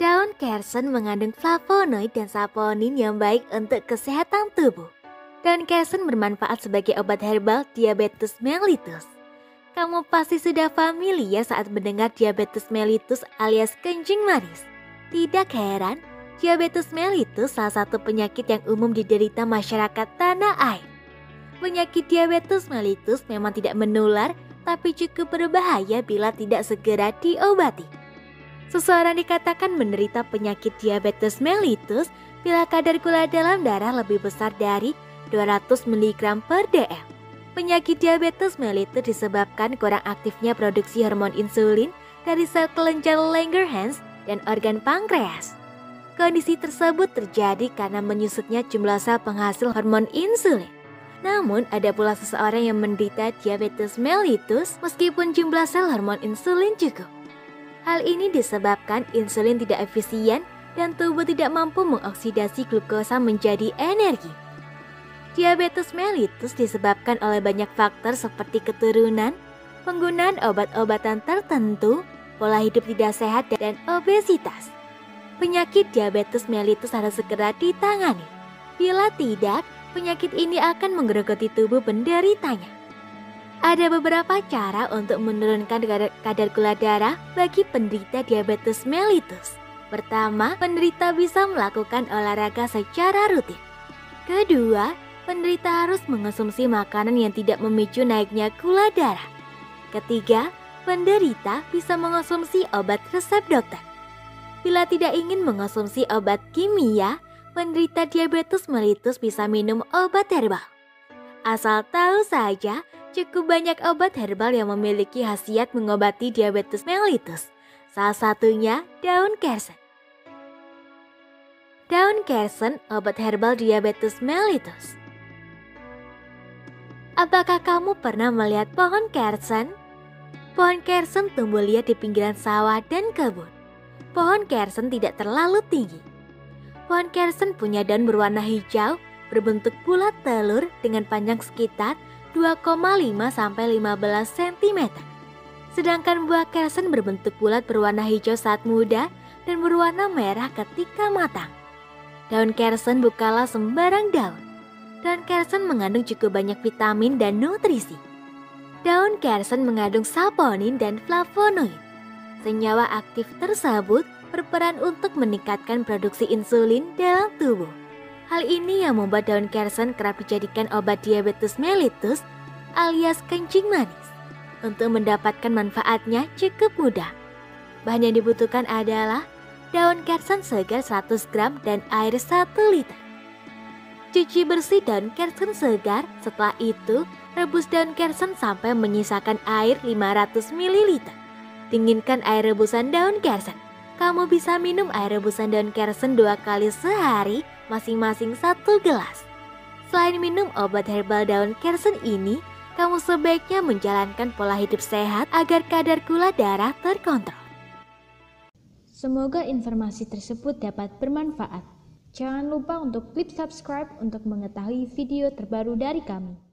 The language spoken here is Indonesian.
Daun kersen mengandung flavonoid dan saponin yang baik untuk kesehatan tubuh. Daun kersen bermanfaat sebagai obat herbal diabetes mellitus. Kamu pasti sudah familiar saat mendengar diabetes mellitus alias kencing manis. Tidak heran, diabetes mellitus salah satu penyakit yang umum diderita masyarakat tanah air. Penyakit diabetes mellitus memang tidak menular, tapi cukup berbahaya bila tidak segera diobati. Seseorang dikatakan menderita penyakit diabetes mellitus bila kadar gula dalam darah lebih besar dari 200 mg per dm. Penyakit diabetes mellitus disebabkan kurang aktifnya produksi hormon insulin dari sel kelenjar Langerhans dan organ pankreas. Kondisi tersebut terjadi karena menyusutnya jumlah sel penghasil hormon insulin. Namun, ada pula seseorang yang menderita diabetes mellitus meskipun jumlah sel hormon insulin cukup. Hal ini disebabkan insulin tidak efisien dan tubuh tidak mampu mengoksidasi glukosa menjadi energi. Diabetes mellitus disebabkan oleh banyak faktor seperti keturunan, penggunaan obat-obatan tertentu, pola hidup tidak sehat, dan obesitas. Penyakit diabetes mellitus harus segera ditangani. Bila tidak, penyakit ini akan menggerogoti tubuh penderitanya. Ada beberapa cara untuk menurunkan kadar gula darah bagi penderita diabetes mellitus. Pertama, penderita bisa melakukan olahraga secara rutin. Kedua, penderita harus mengonsumsi makanan yang tidak memicu naiknya gula darah. Ketiga, penderita bisa mengonsumsi obat resep dokter. Bila tidak ingin mengonsumsi obat kimia, penderita diabetes mellitus bisa minum obat herbal. Asal tahu saja, Cukup banyak obat herbal yang memiliki khasiat mengobati diabetes mellitus. Salah satunya daun kersen. Daun kersen obat herbal diabetes mellitus. Apakah kamu pernah melihat pohon kersen? Pohon kersen tumbuh liar di pinggiran sawah dan kebun. Pohon kersen tidak terlalu tinggi. Pohon kersen punya daun berwarna hijau, berbentuk bulat telur dengan panjang sekitar 2,5 sampai 15 cm. Sedangkan buah kersen berbentuk bulat berwarna hijau saat muda dan berwarna merah ketika matang. Daun kersen bukanlah sembarang daun. Daun kersen mengandung cukup banyak vitamin dan nutrisi. Daun kersen mengandung saponin dan flavonoid. Senyawa aktif tersebut berperan untuk meningkatkan produksi insulin dalam tubuh. Hal ini yang membuat daun kersen kerap dijadikan obat diabetes mellitus alias kencing manis. Untuk mendapatkan manfaatnya cukup mudah. Bahan yang dibutuhkan adalah daun kersen segar 100 gram dan air 1 liter. Cuci bersih daun kersen segar, setelah itu rebus daun kersen sampai menyisakan air 500 ml. Dinginkan air rebusan daun kersen. Kamu bisa minum air rebusan daun kersen dua kali sehari masing-masing satu gelas. Selain minum obat herbal daun kersen ini, kamu sebaiknya menjalankan pola hidup sehat agar kadar gula darah terkontrol. Semoga informasi tersebut dapat bermanfaat. Jangan lupa untuk klik subscribe untuk mengetahui video terbaru dari kami.